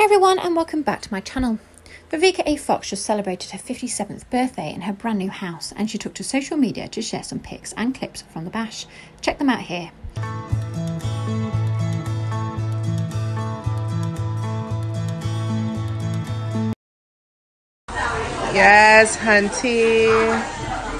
everyone and welcome back to my channel. Vivica A. Fox just celebrated her 57th birthday in her brand new house and she took to social media to share some pics and clips from the bash. Check them out here. Yes, hunty.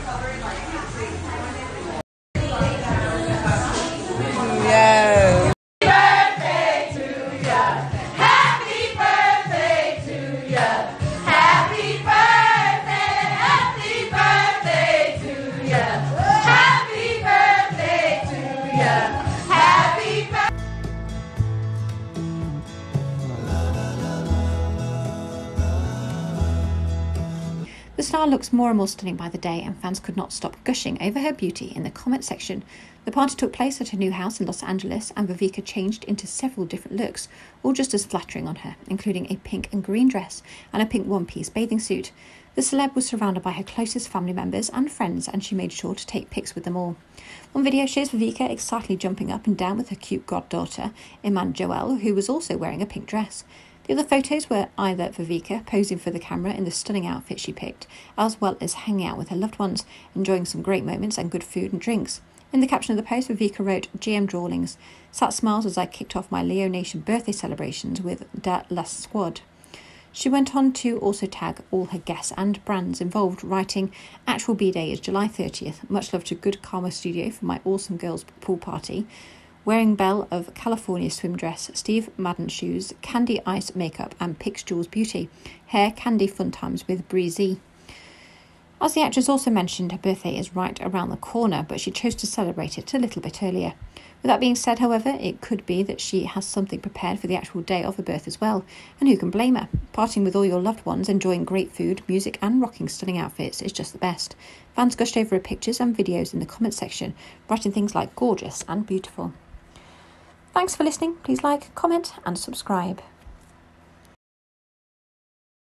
The star looks more and more stunning by the day, and fans could not stop gushing over her beauty in the comment section. The party took place at her new house in Los Angeles, and Vivica changed into several different looks, all just as flattering on her, including a pink and green dress and a pink one piece bathing suit. The celeb was surrounded by her closest family members and friends, and she made sure to take pics with them all. One video shows Vivica excitedly jumping up and down with her cute goddaughter, Iman Joel, who was also wearing a pink dress. The other photos were either Vivica posing for the camera in the stunning outfit she picked, as well as hanging out with her loved ones, enjoying some great moments and good food and drinks. In the caption of the post, Vivica wrote, GM Drawlings, sat smiles as I kicked off my Leo Nation birthday celebrations with Da La Squad. She went on to also tag all her guests and brands involved, writing, Actual B Day is July 30th. Much love to Good Karma Studio for my awesome girls' pool party. Wearing Belle of California swim dress, Steve Madden shoes, Candy Ice makeup, and Pix Jules Beauty. Hair Candy Fun Times with Breezy. As the actress also mentioned, her birthday is right around the corner, but she chose to celebrate it a little bit earlier. With that being said, however, it could be that she has something prepared for the actual day of her birth as well, and who can blame her? Parting with all your loved ones, enjoying great food, music, and rocking stunning outfits is just the best. Fans gushed over her pictures and videos in the comment section, writing things like gorgeous and beautiful. Thanks for listening. Please like, comment, and subscribe.